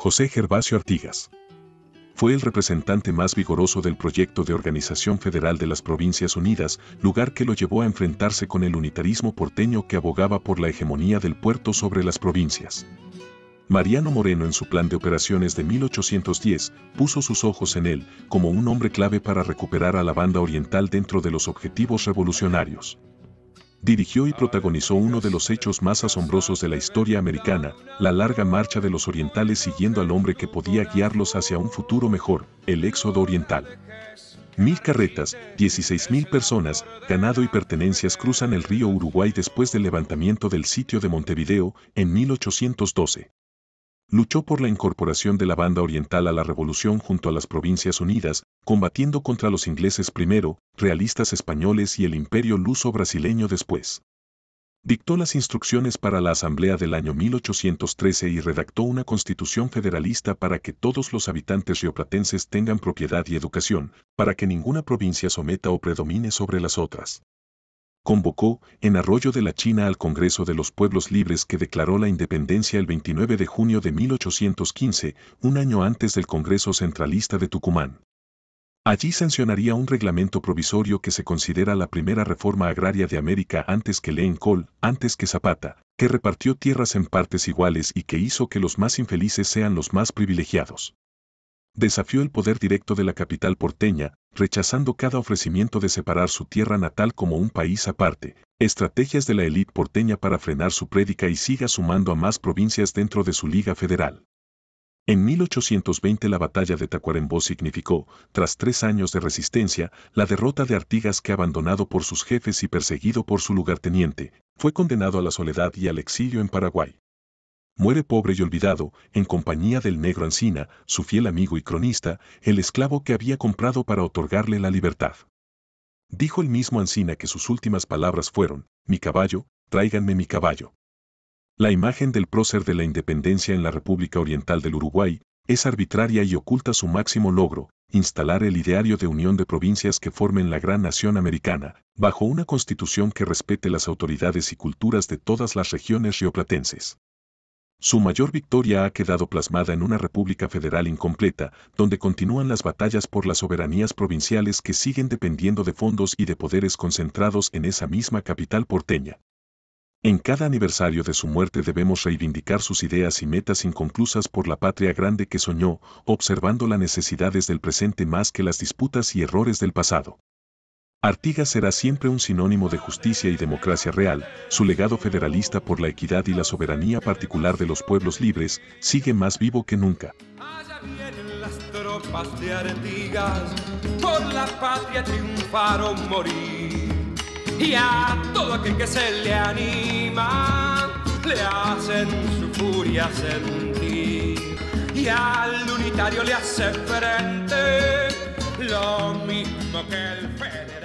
José Gervasio Artigas. Fue el representante más vigoroso del proyecto de Organización Federal de las Provincias Unidas, lugar que lo llevó a enfrentarse con el unitarismo porteño que abogaba por la hegemonía del puerto sobre las provincias. Mariano Moreno en su plan de operaciones de 1810 puso sus ojos en él como un hombre clave para recuperar a la banda oriental dentro de los objetivos revolucionarios. Dirigió y protagonizó uno de los hechos más asombrosos de la historia americana, la larga marcha de los orientales siguiendo al hombre que podía guiarlos hacia un futuro mejor, el éxodo oriental. Mil carretas, 16.000 personas, ganado y pertenencias cruzan el río Uruguay después del levantamiento del sitio de Montevideo en 1812. Luchó por la incorporación de la banda oriental a la revolución junto a las Provincias Unidas, combatiendo contra los ingleses primero, realistas españoles y el imperio luso brasileño después. Dictó las instrucciones para la Asamblea del año 1813 y redactó una constitución federalista para que todos los habitantes rioplatenses tengan propiedad y educación, para que ninguna provincia someta o predomine sobre las otras convocó en Arroyo de la China al Congreso de los Pueblos Libres que declaró la independencia el 29 de junio de 1815, un año antes del Congreso Centralista de Tucumán. Allí sancionaría un reglamento provisorio que se considera la primera reforma agraria de América antes que Leen Cole, antes que Zapata, que repartió tierras en partes iguales y que hizo que los más infelices sean los más privilegiados desafió el poder directo de la capital porteña, rechazando cada ofrecimiento de separar su tierra natal como un país aparte, estrategias de la élite porteña para frenar su prédica y siga sumando a más provincias dentro de su liga federal. En 1820 la batalla de Tacuarembó significó, tras tres años de resistencia, la derrota de Artigas que abandonado por sus jefes y perseguido por su lugarteniente, fue condenado a la soledad y al exilio en Paraguay muere pobre y olvidado, en compañía del negro Ancina, su fiel amigo y cronista, el esclavo que había comprado para otorgarle la libertad. Dijo el mismo Ancina que sus últimas palabras fueron, mi caballo, tráiganme mi caballo. La imagen del prócer de la independencia en la República Oriental del Uruguay es arbitraria y oculta su máximo logro, instalar el ideario de unión de provincias que formen la gran nación americana, bajo una constitución que respete las autoridades y culturas de todas las regiones rioplatenses. Su mayor victoria ha quedado plasmada en una república federal incompleta, donde continúan las batallas por las soberanías provinciales que siguen dependiendo de fondos y de poderes concentrados en esa misma capital porteña. En cada aniversario de su muerte debemos reivindicar sus ideas y metas inconclusas por la patria grande que soñó, observando las necesidades del presente más que las disputas y errores del pasado. Artigas será siempre un sinónimo de justicia y democracia real, su legado federalista por la equidad y la soberanía particular de los pueblos libres sigue más vivo que nunca. Allá vienen las tropas de Artigas, por la patria triunfaron morir. Y a todo aquel que se le anima, le hacen su furia sentir. Y al unitario le hace frente lo mismo que el federal.